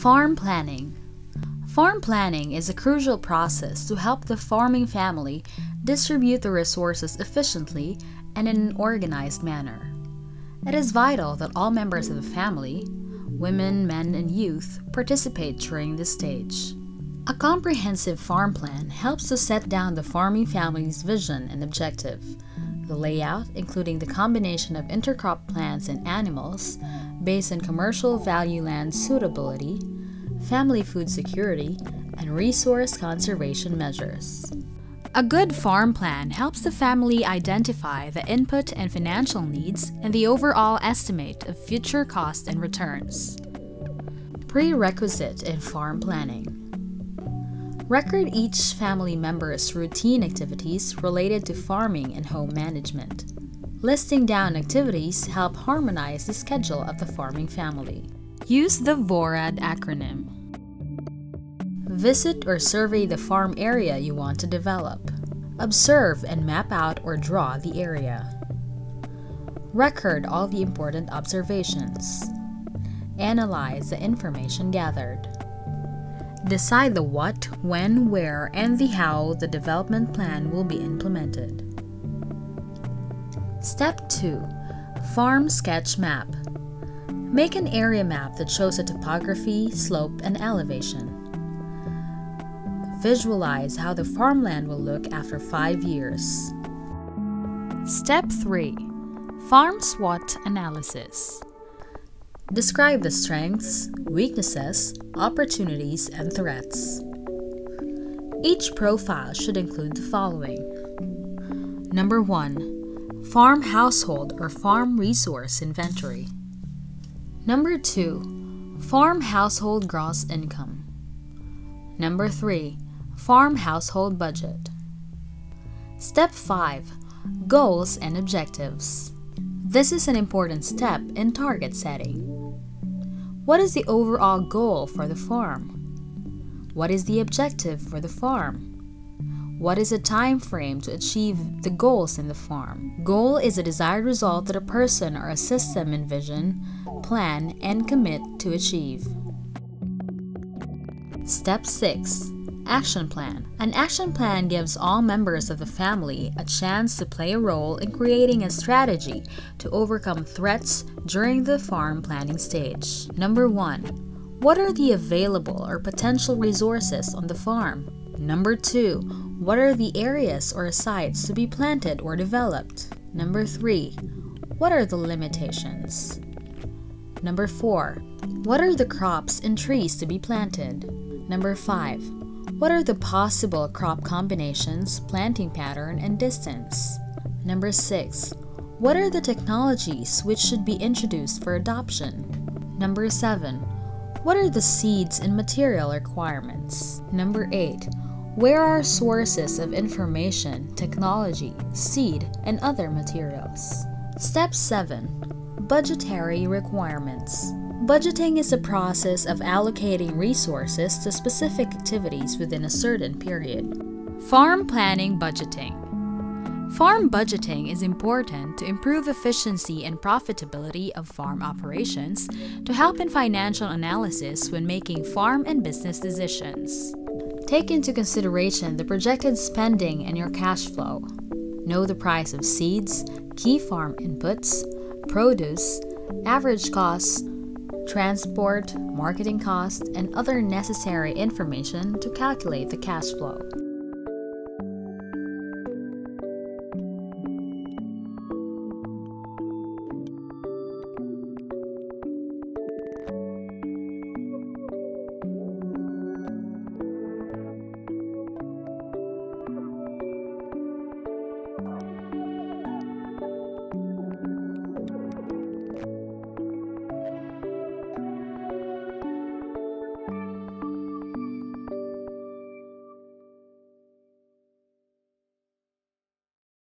Farm planning. Farm planning is a crucial process to help the farming family distribute the resources efficiently and in an organized manner. It is vital that all members of the family, women, men, and youth, participate during this stage. A comprehensive farm plan helps to set down the farming family's vision and objective. The layout, including the combination of intercrop plants and animals, based on commercial value land suitability, family food security, and resource conservation measures. A good farm plan helps the family identify the input and financial needs and the overall estimate of future costs and returns. Prerequisite in farm planning Record each family member's routine activities related to farming and home management. Listing down activities help harmonize the schedule of the farming family. Use the VORAD acronym. Visit or survey the farm area you want to develop. Observe and map out or draw the area. Record all the important observations. Analyze the information gathered. Decide the what, when, where, and the how the development plan will be implemented. Step 2 Farm Sketch Map Make an area map that shows the topography, slope, and elevation. Visualize how the farmland will look after five years. Step 3 Farm SWOT Analysis Describe the strengths, weaknesses, opportunities, and threats. Each profile should include the following Number 1 Farm Household or Farm Resource Inventory. Number 2. Farm Household Gross Income. Number 3. Farm Household Budget. Step 5. Goals and Objectives. This is an important step in target setting. What is the overall goal for the farm? What is the objective for the farm? What is a time frame to achieve the goals in the farm? Goal is a desired result that a person or a system envision, plan, and commit to achieve. Step 6 Action Plan An action plan gives all members of the family a chance to play a role in creating a strategy to overcome threats during the farm planning stage. Number 1. What are the available or potential resources on the farm? Number 2. What are the areas or sites to be planted or developed? Number 3. What are the limitations? Number 4. What are the crops and trees to be planted? Number 5. What are the possible crop combinations, planting pattern, and distance? Number 6. What are the technologies which should be introduced for adoption? Number 7. What are the seeds and material requirements? Number 8. Where are sources of information, technology, seed, and other materials? Step 7 Budgetary Requirements Budgeting is a process of allocating resources to specific activities within a certain period. Farm Planning Budgeting Farm budgeting is important to improve efficiency and profitability of farm operations to help in financial analysis when making farm and business decisions. Take into consideration the projected spending and your cash flow. Know the price of seeds, key farm inputs, produce, average costs, transport, marketing costs, and other necessary information to calculate the cash flow.